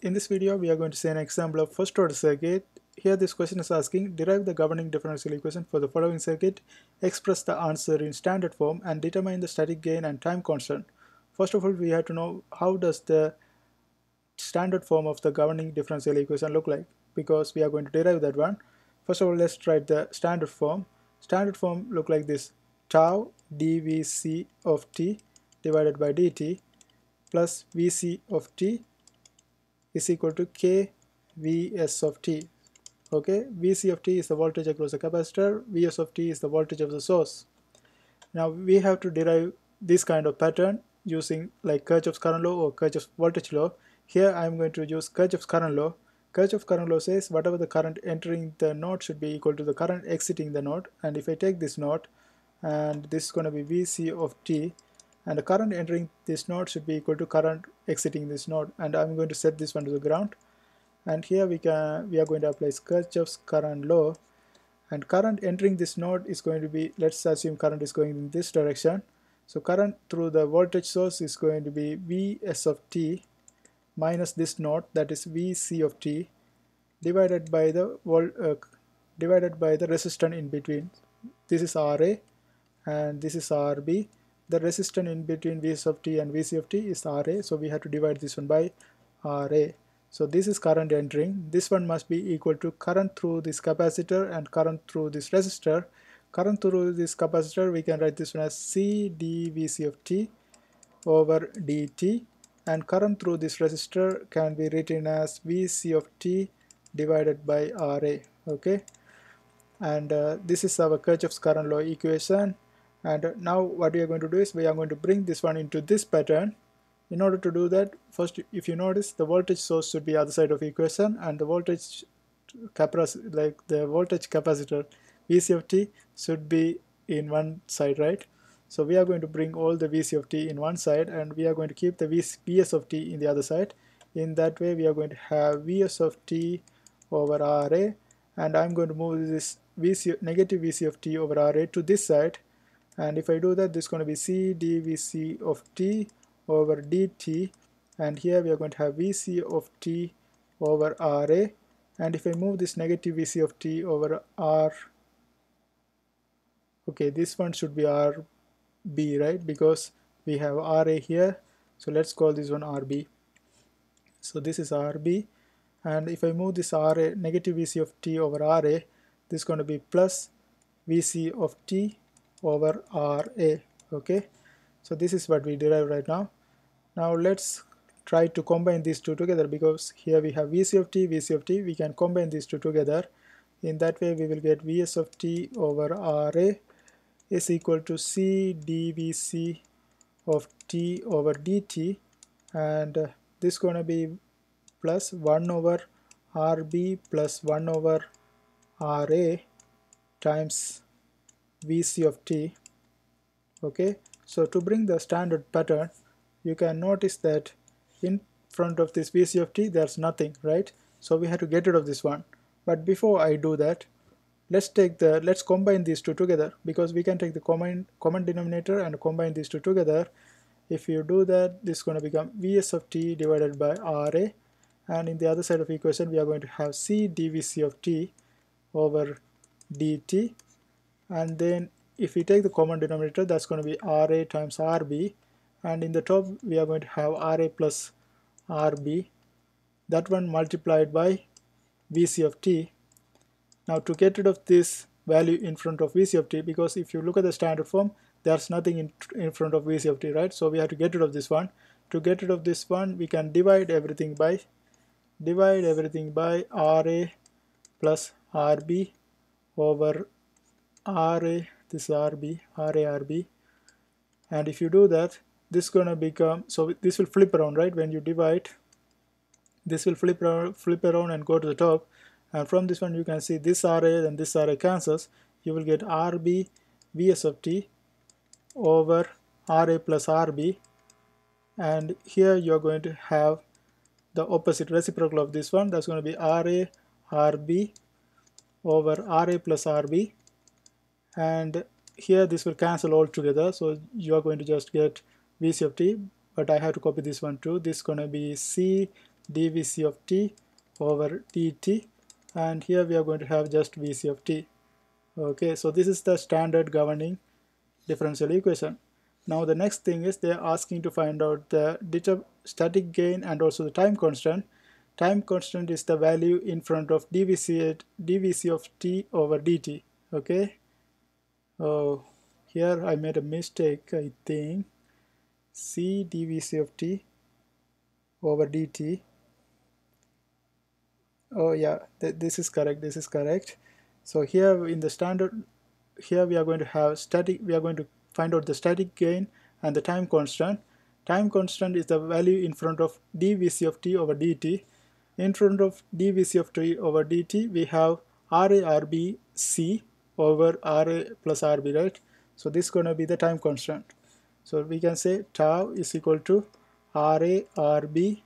In this video, we are going to see an example of first order circuit. Here this question is asking, derive the governing differential equation for the following circuit, express the answer in standard form and determine the static gain and time constant. First of all, we have to know how does the standard form of the governing differential equation look like because we are going to derive that one. First of all, let's write the standard form. Standard form look like this, tau dvc of t divided by dt plus vc of t is equal to k vs of t. Okay? Vc of t is the voltage across the capacitor vs of t is the voltage of the source. Now we have to derive this kind of pattern using like Kirchhoff's current law or Kirchhoff's voltage law. Here I am going to use Kirchhoff's current law. Kirchhoff's current law says whatever the current entering the node should be equal to the current exiting the node. And if I take this node and this is going to be vc of t and the current entering this node should be equal to current exiting this node and I'm going to set this one to the ground. And here we can we are going to apply Kirchhoff's current law and current entering this node is going to be let's assume current is going in this direction. So current through the voltage source is going to be Vs of t minus this node that is Vc of t divided by the vol uh, divided by the resistance in between. This is Ra and this is Rb the resistance in between Vs of t and Vc of t is Ra so we have to divide this one by Ra so this is current entering. This one must be equal to current through this capacitor and current through this resistor. Current through this capacitor we can write this one as C dVc of t over dt and current through this resistor can be written as Vc of t divided by Ra okay? And uh, this is our Kirchhoff's current law equation and now what we are going to do is we are going to bring this one into this pattern. In order to do that first if you notice the voltage source should be other side of equation and the voltage capacitor like the voltage capacitor VC of t should be in one side right? So we are going to bring all the VC of t in one side and we are going to keep the VS of t in the other side. In that way we are going to have Vs of t over Ra and I'm going to move this VC, negative Vc of t over Ra to this side and if I do that this is going to be C dVc of t over dt and here we are going to have Vc of t over Ra and if I move this negative Vc of t over R okay this one should be RB right? Because we have Ra here. So let's call this one RB so this is RB and if I move this RA negative Vc of t over Ra this is going to be plus Vc of t over Ra okay? So this is what we derive right now. Now let's try to combine these two together because here we have Vc of t Vc of t. We can combine these two together. In that way we will get Vs of t over Ra is equal to C dVc of t over dt and uh, this is going to be plus 1 over Rb plus 1 over Ra times Vc of t okay? So to bring the standard pattern you can notice that in front of this Vc of t there's nothing right? So we have to get rid of this one. But before I do that let's take the let's combine these two together because we can take the common common denominator and combine these two together. If you do that this is going to become Vs of t divided by Ra and in the other side of equation we are going to have C dVc of t over dt and then if we take the common denominator that's going to be Ra times Rb and in the top we are going to have Ra plus Rb that one multiplied by Vc of t. Now to get rid of this value in front of Vc of t because if you look at the standard form there's nothing in, in front of Vc of t right? So we have to get rid of this one. To get rid of this one we can divide everything by divide everything by Ra plus Rb over Ra this is RB RA RB and if you do that this is gonna become so this will flip around right? When you divide this will flip around flip around and go to the top. And from this one you can see this RA and this RA cancels. You will get RB Vs of t over RA plus RB and here you are going to have the opposite reciprocal of this one. That's going to be RA RB over RA plus RB and here this will cancel all together so you are going to just get Vc of t but I have to copy this one too. This is going to be C dvc of t over dt and here we are going to have just vc of t. Okay so this is the standard governing differential equation. Now the next thing is they are asking to find out the static gain and also the time constant. Time constant is the value in front of dvc dvc of t over dt okay oh here I made a mistake I think. C dvc of t over dt oh yeah th this is correct this is correct. So here in the standard here we are going to have static we are going to find out the static gain and the time constant. Time constant is the value in front of dvc of t over dt in front of dvc of t over dt we have RARBC over ra plus rb right? So this is going to be the time constant. So we can say tau is equal to ra rb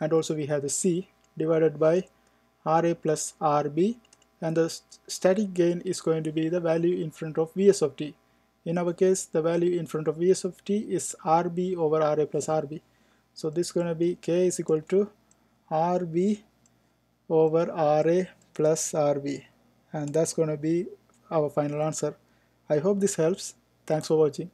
and also we have the c divided by ra plus rb and the st static gain is going to be the value in front of vs of t. In our case the value in front of vs of t is rb over ra plus rb so this is going to be k is equal to RB over RA plus RB and that's going to be our final answer. I hope this helps. Thanks for watching.